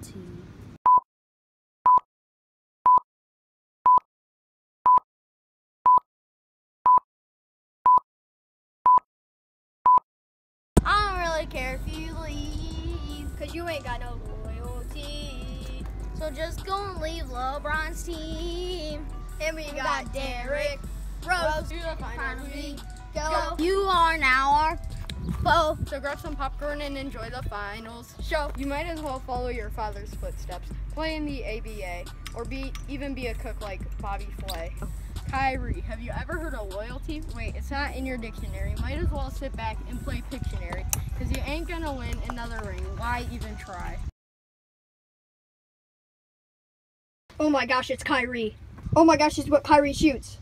loyalty. I don't really care if you leave, cause you ain't got no loyalty. So just go and leave LeBron's team. And we got Derrick Rose. to the final Finally, go. You are now So grab some popcorn and enjoy the finals show. You might as well follow your father's footsteps. Play in the ABA or be even be a cook like Bobby Flay. Kyrie, have you ever heard of loyalty? Wait, it's not in your dictionary. Might as well sit back and play Pictionary because you ain't gonna win another ring. Why even try? Oh my gosh, it's Kyrie. Oh my gosh, it's what Kyrie shoots.